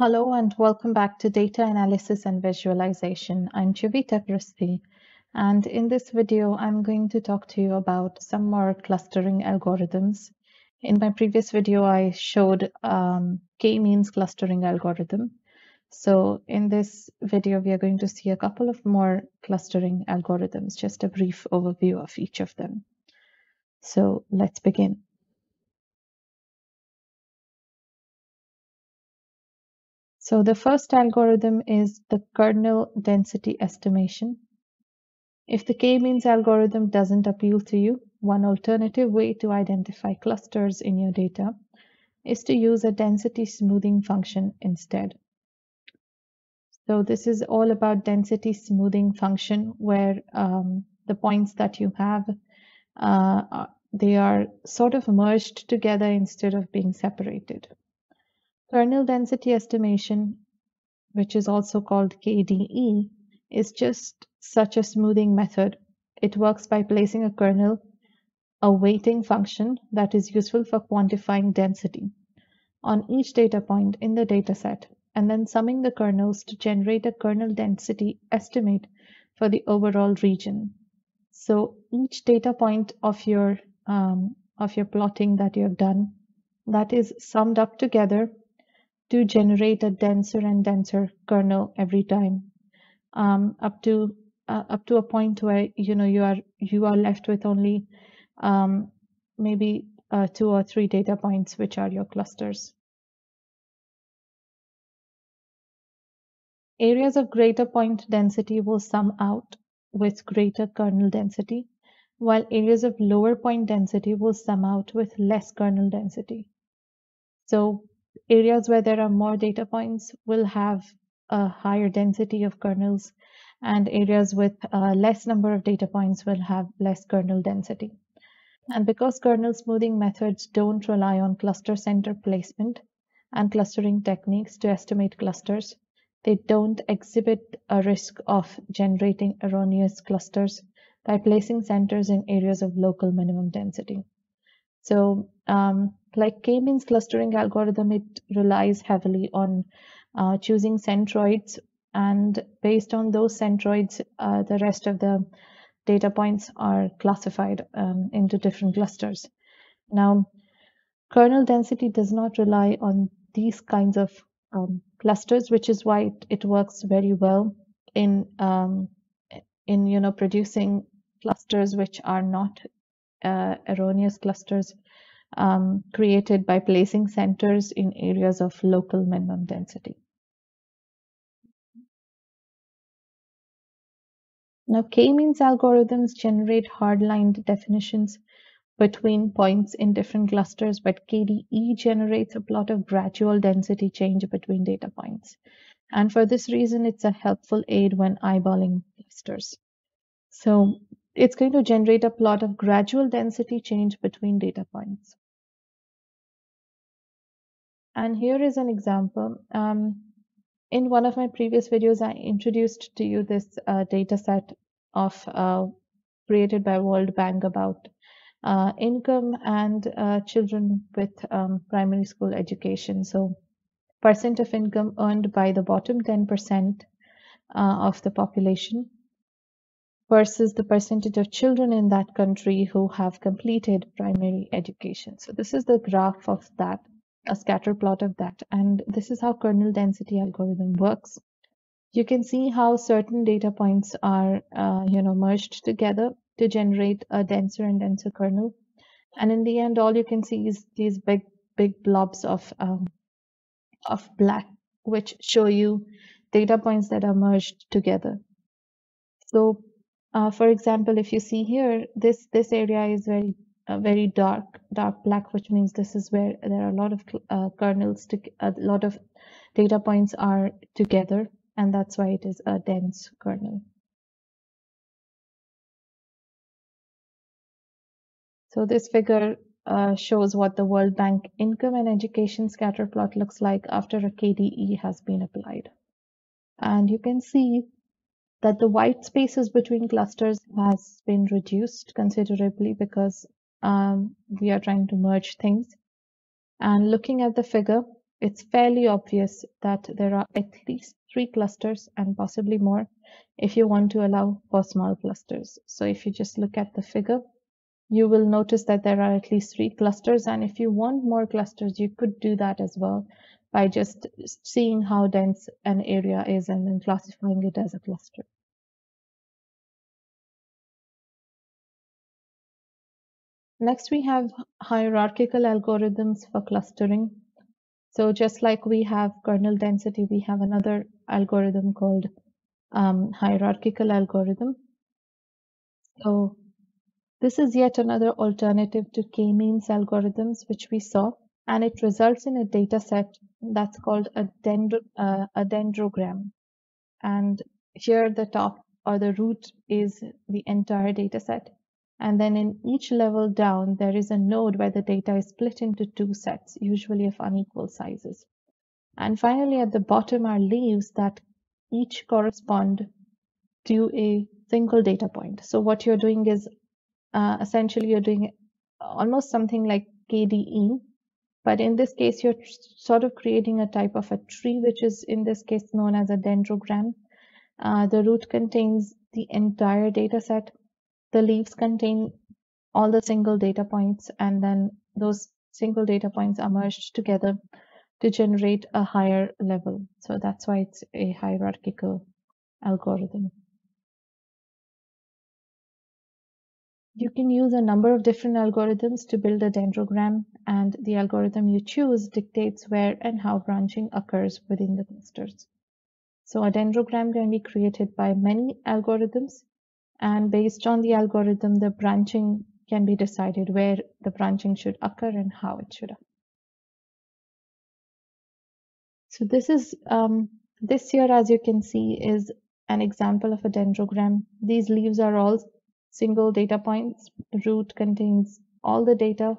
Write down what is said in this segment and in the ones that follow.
Hello and welcome back to Data Analysis and Visualization. I'm Chivita Prasthi and in this video I'm going to talk to you about some more clustering algorithms. In my previous video I showed um, k-means clustering algorithm. So in this video we are going to see a couple of more clustering algorithms, just a brief overview of each of them. So let's begin. So the first algorithm is the kernel density estimation. If the k-means algorithm doesn't appeal to you, one alternative way to identify clusters in your data is to use a density smoothing function instead. So this is all about density smoothing function where um, the points that you have, uh, they are sort of merged together instead of being separated. Kernel density estimation, which is also called KDE, is just such a smoothing method. It works by placing a kernel, a weighting function that is useful for quantifying density, on each data point in the dataset, and then summing the kernels to generate a kernel density estimate for the overall region. So each data point of your um, of your plotting that you have done, that is summed up together to generate a denser and denser kernel every time um, up to uh, up to a point where you know you are you are left with only um, maybe uh, two or three data points which are your clusters. Areas of greater point density will sum out with greater kernel density, while areas of lower point density will sum out with less kernel density. So areas where there are more data points will have a higher density of kernels and areas with a less number of data points will have less kernel density. And because kernel smoothing methods don't rely on cluster center placement and clustering techniques to estimate clusters, they don't exhibit a risk of generating erroneous clusters by placing centers in areas of local minimum density. So um, like k-means clustering algorithm, it relies heavily on uh, choosing centroids and based on those centroids, uh, the rest of the data points are classified um, into different clusters. Now, kernel density does not rely on these kinds of um, clusters, which is why it, it works very well in um, in you know producing clusters which are not uh, erroneous clusters um, created by placing centers in areas of local minimum density. Now, k-means algorithms generate hard-lined definitions between points in different clusters, but KDE generates a plot of gradual density change between data points. And for this reason, it's a helpful aid when eyeballing clusters. So it's going to generate a plot of gradual density change between data points. And here is an example. Um, in one of my previous videos, I introduced to you this uh, data set of uh, created by World Bank about uh, income and uh, children with um, primary school education. So percent of income earned by the bottom 10% uh, of the population versus the percentage of children in that country who have completed primary education. So this is the graph of that a scatter plot of that. And this is how kernel density algorithm works. You can see how certain data points are, uh, you know, merged together to generate a denser and denser kernel. And in the end, all you can see is these big, big blobs of, um, of black, which show you data points that are merged together. So, uh, for example, if you see here, this, this area is very a very dark dark black which means this is where there are a lot of uh, kernels to a lot of data points are together and that's why it is a dense kernel so this figure uh, shows what the World Bank income and education scatter plot looks like after a KDE has been applied. And you can see that the white spaces between clusters has been reduced considerably because um, we are trying to merge things. And looking at the figure, it's fairly obvious that there are at least three clusters and possibly more if you want to allow for small clusters. So if you just look at the figure, you will notice that there are at least three clusters. And if you want more clusters, you could do that as well by just seeing how dense an area is and then classifying it as a cluster. Next, we have hierarchical algorithms for clustering. So just like we have kernel density, we have another algorithm called um, hierarchical algorithm. So this is yet another alternative to k-means algorithms, which we saw, and it results in a data set that's called a, dendro uh, a dendrogram. And here the top or the root is the entire data set. And then in each level down, there is a node where the data is split into two sets, usually of unequal sizes. And finally, at the bottom are leaves that each correspond to a single data point. So what you're doing is uh, essentially you're doing almost something like KDE, but in this case, you're sort of creating a type of a tree, which is in this case known as a dendrogram. Uh, the root contains the entire data set the leaves contain all the single data points and then those single data points are merged together to generate a higher level. So that's why it's a hierarchical algorithm. You can use a number of different algorithms to build a dendrogram and the algorithm you choose dictates where and how branching occurs within the clusters. So a dendrogram can be created by many algorithms and based on the algorithm the branching can be decided where the branching should occur and how it should occur. So this is um, this here as you can see is an example of a dendrogram. These leaves are all single data points. Root contains all the data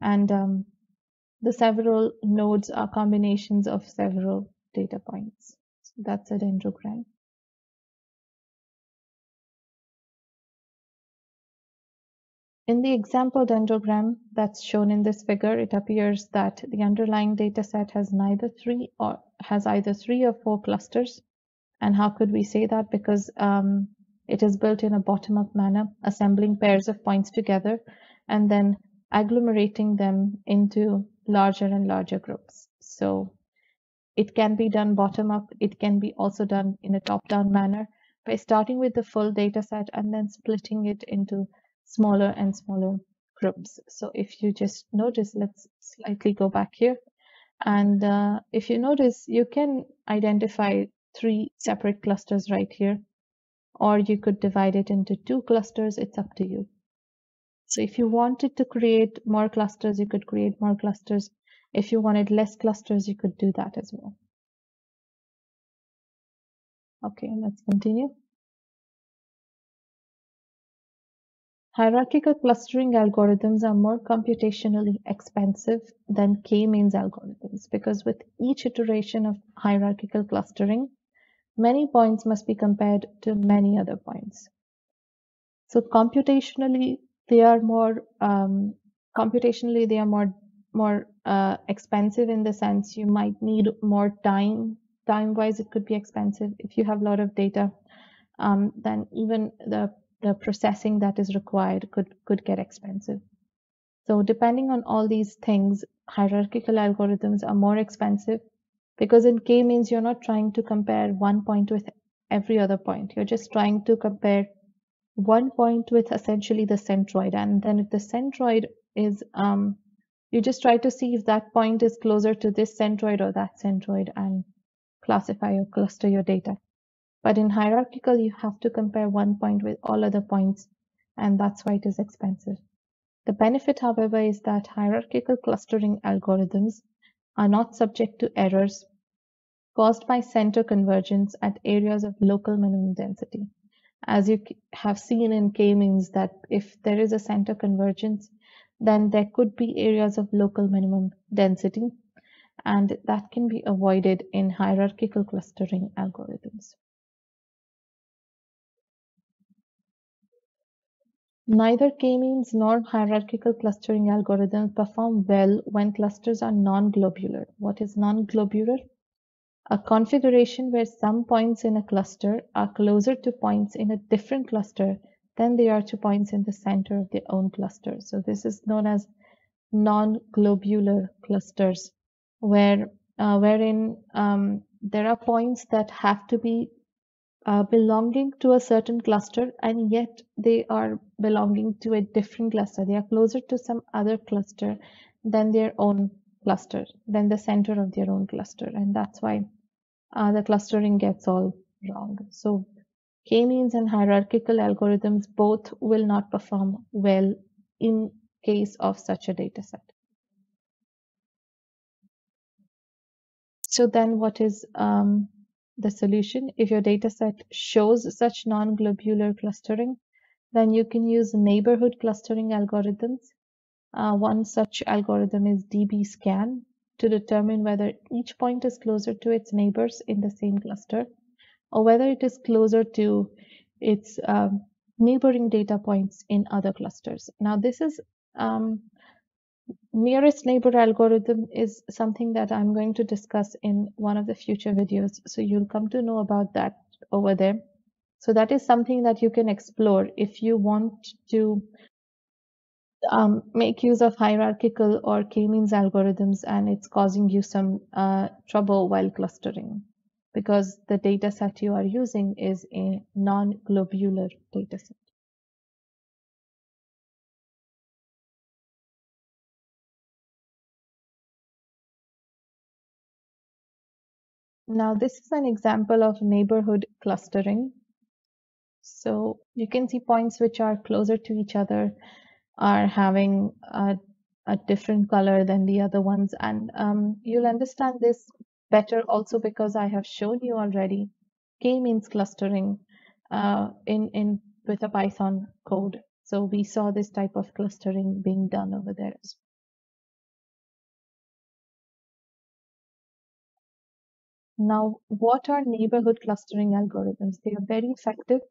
and um, the several nodes are combinations of several data points. So that's a dendrogram. In the example dendrogram that's shown in this figure, it appears that the underlying dataset has neither three or has either three or four clusters. And how could we say that? Because um, it is built in a bottom-up manner, assembling pairs of points together and then agglomerating them into larger and larger groups. So it can be done bottom-up. It can be also done in a top-down manner by starting with the full dataset and then splitting it into smaller and smaller groups. So if you just notice, let's slightly go back here. And uh, if you notice, you can identify three separate clusters right here, or you could divide it into two clusters. It's up to you. So if you wanted to create more clusters, you could create more clusters. If you wanted less clusters, you could do that as well. Okay, let's continue. Hierarchical clustering algorithms are more computationally expensive than k-means algorithms because with each iteration of hierarchical clustering, many points must be compared to many other points. So computationally, they are more um, computationally they are more more uh, expensive in the sense you might need more time. Time wise, it could be expensive if you have a lot of data. Um, then even the the processing that is required could, could get expensive. So depending on all these things, hierarchical algorithms are more expensive because in k-means you're not trying to compare one point with every other point. You're just trying to compare one point with essentially the centroid. And then if the centroid is, um, you just try to see if that point is closer to this centroid or that centroid and classify or cluster your data. But in hierarchical, you have to compare one point with all other points, and that's why it is expensive. The benefit, however, is that hierarchical clustering algorithms are not subject to errors caused by center convergence at areas of local minimum density. As you have seen in k-means that if there is a center convergence, then there could be areas of local minimum density, and that can be avoided in hierarchical clustering algorithms. Neither k-means nor hierarchical clustering algorithms perform well when clusters are non-globular. What is non-globular? A configuration where some points in a cluster are closer to points in a different cluster than they are to points in the center of their own cluster. So this is known as non-globular clusters, where uh, wherein um, there are points that have to be uh, belonging to a certain cluster and yet they are belonging to a different cluster. They are closer to some other cluster than their own cluster, than the center of their own cluster. And that's why uh, the clustering gets all wrong. So k-means and hierarchical algorithms both will not perform well in case of such a data set. So then what is um, the solution. If your dataset shows such non-globular clustering, then you can use neighborhood clustering algorithms. Uh, one such algorithm is DBSCAN to determine whether each point is closer to its neighbors in the same cluster or whether it is closer to its um, neighboring data points in other clusters. Now this is um, nearest neighbor algorithm is something that I'm going to discuss in one of the future videos. So you'll come to know about that over there. So that is something that you can explore if you want to um, make use of hierarchical or k-means algorithms and it's causing you some uh, trouble while clustering because the data set you are using is a non-globular data set. Now this is an example of neighborhood clustering. So you can see points which are closer to each other are having a, a different color than the other ones. And um, you'll understand this better also because I have shown you already k-means clustering uh, in, in with a Python code. So we saw this type of clustering being done over there as well. Now, what are neighborhood clustering algorithms? They are very effective,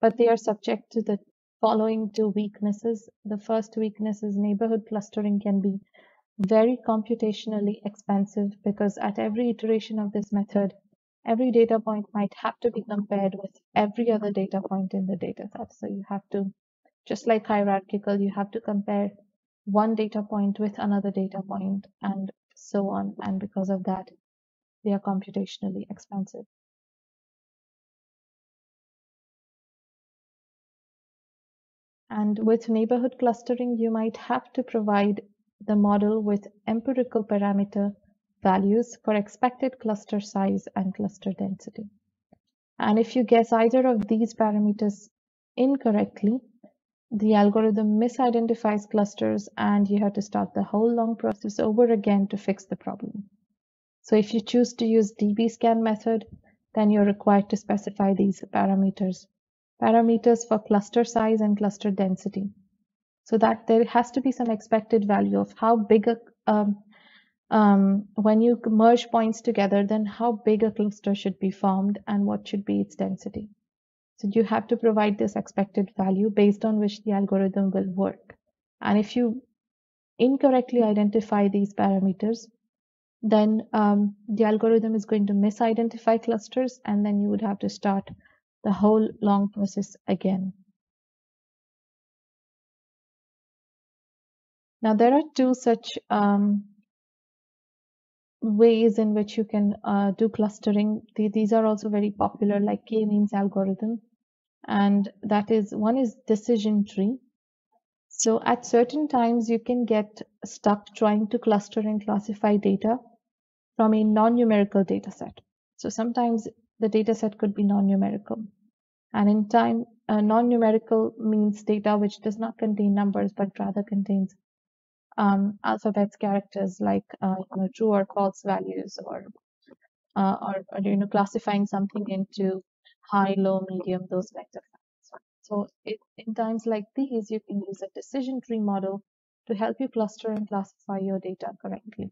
but they are subject to the following two weaknesses. The first weakness is neighborhood clustering can be very computationally expensive because at every iteration of this method, every data point might have to be compared with every other data point in the data set. So you have to, just like hierarchical, you have to compare one data point with another data point and so on. And because of that, they are computationally expensive. And with neighborhood clustering, you might have to provide the model with empirical parameter values for expected cluster size and cluster density. And if you guess either of these parameters incorrectly, the algorithm misidentifies clusters and you have to start the whole long process over again to fix the problem. So if you choose to use DBSCAN method, then you're required to specify these parameters. Parameters for cluster size and cluster density. So that there has to be some expected value of how big a, um, um, when you merge points together, then how big a cluster should be formed and what should be its density. So you have to provide this expected value based on which the algorithm will work. And if you incorrectly identify these parameters, then um, the algorithm is going to misidentify clusters and then you would have to start the whole long process again. Now there are two such um, ways in which you can uh, do clustering. these are also very popular like k-means algorithm and that is one is decision tree. So at certain times you can get stuck trying to cluster and classify data from a non-numerical data set. So sometimes the data set could be non-numerical. And in time, uh, non-numerical means data which does not contain numbers, but rather contains um, alphabets, characters like uh, you know, true or false values, or, uh, or, or you know classifying something into high, low, medium, those of things. So it, in times like these, you can use a decision tree model to help you cluster and classify your data correctly.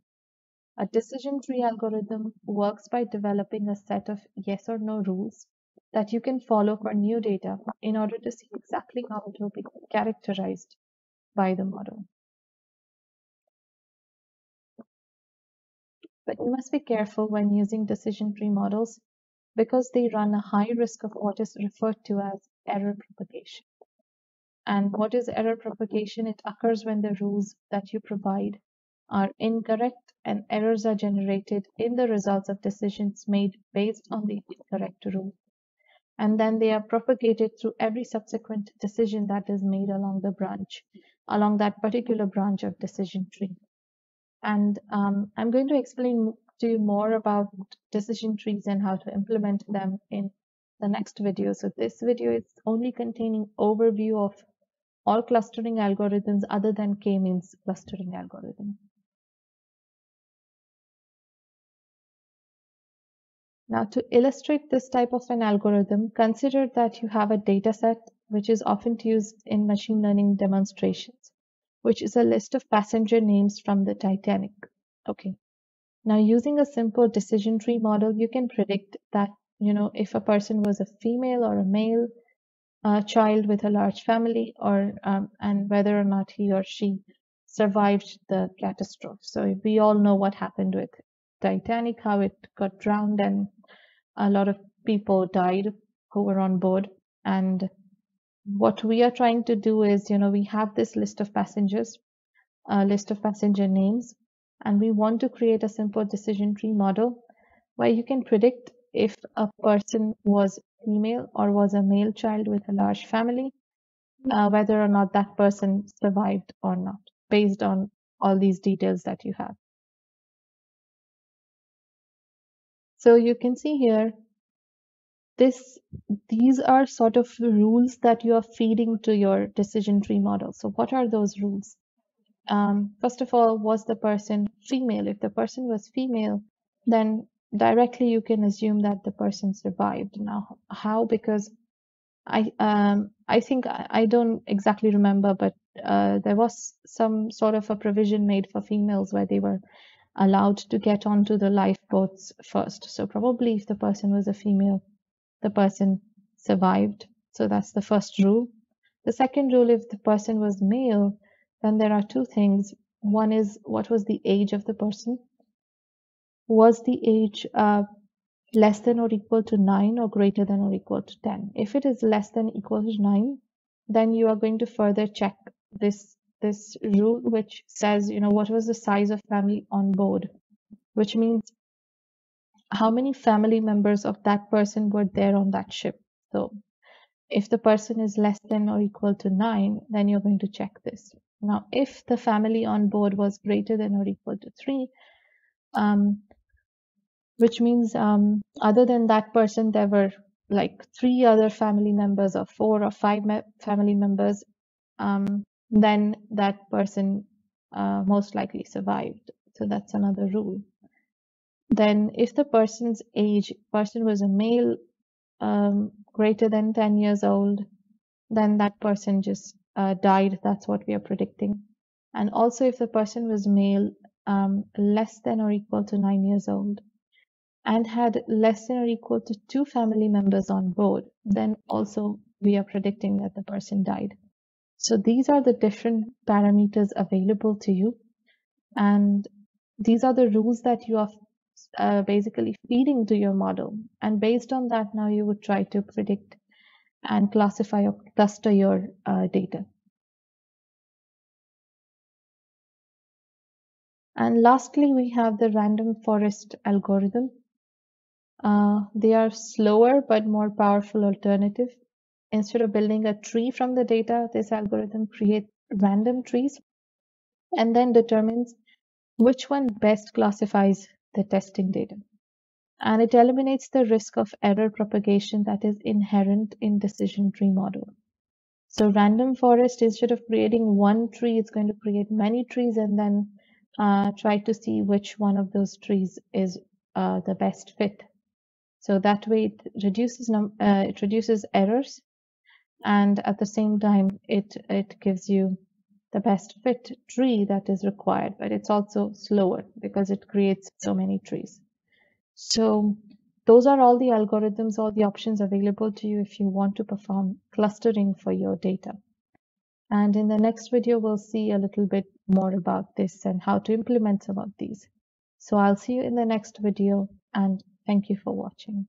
A decision tree algorithm works by developing a set of yes or no rules that you can follow for new data in order to see exactly how it will be characterized by the model. But you must be careful when using decision tree models because they run a high risk of what is referred to as error propagation. And what is error propagation? It occurs when the rules that you provide are incorrect and errors are generated in the results of decisions made based on the incorrect rule. And then they are propagated through every subsequent decision that is made along the branch, along that particular branch of decision tree. And um, I'm going to explain to you more about decision trees and how to implement them in the next video. So this video is only containing overview of all clustering algorithms other than k-means clustering algorithm. Now to illustrate this type of an algorithm, consider that you have a data set which is often used in machine learning demonstrations which is a list of passenger names from the Titanic. Okay. Now using a simple decision tree model, you can predict that, you know, if a person was a female or a male uh, child with a large family or, um, and whether or not he or she survived the catastrophe. So we all know what happened with Titanic, how it got drowned and a lot of people died who were on board. And what we are trying to do is, you know, we have this list of passengers, a list of passenger names, and we want to create a simple decision tree model where you can predict if a person was female or was a male child with a large family, uh, whether or not that person survived or not, based on all these details that you have. So you can see here this these are sort of rules that you are feeding to your decision tree model. So what are those rules? Um, first of all, was the person female? If the person was female, then directly you can assume that the person survived. Now, how? Because I um, I think I, don't exactly remember, but uh, there was some sort of a provision made for females where they were allowed to get onto the lifeboats first. So probably if the person was a female, the person survived. So that's the first rule. The second rule, if the person was male, then there are two things. One is what was the age of the person? Was the age uh, less than or equal to 9 or greater than or equal to 10? If it is less than equal to 9, then you are going to further check this this rule which says, you know, what was the size of family on board, which means how many family members of that person were there on that ship. So if the person is less than or equal to nine, then you're going to check this. Now, if the family on board was greater than or equal to three, um, which means um, other than that person, there were like three other family members or four or five me family members, um, then that person uh, most likely survived. So that's another rule. Then if the person's age person was a male um, greater than 10 years old then that person just uh, died. That's what we are predicting. And also if the person was male um, less than or equal to 9 years old and had less than or equal to two family members on board then also we are predicting that the person died so these are the different parameters available to you and these are the rules that you are uh, basically feeding to your model. And based on that, now you would try to predict and classify or cluster your uh, data. And lastly, we have the random forest algorithm. Uh, they are slower but more powerful alternative. Instead of building a tree from the data, this algorithm creates random trees and then determines which one best classifies the testing data. And it eliminates the risk of error propagation that is inherent in decision tree model. So random forest, instead of creating one tree, it's going to create many trees and then uh, try to see which one of those trees is uh, the best fit. So that way it reduces uh, it reduces errors, and at the same time it it gives you the best fit tree that is required, but it's also slower because it creates so many trees. So those are all the algorithms, all the options available to you if you want to perform clustering for your data. And in the next video, we'll see a little bit more about this and how to implement some of these. So I'll see you in the next video and thank you for watching.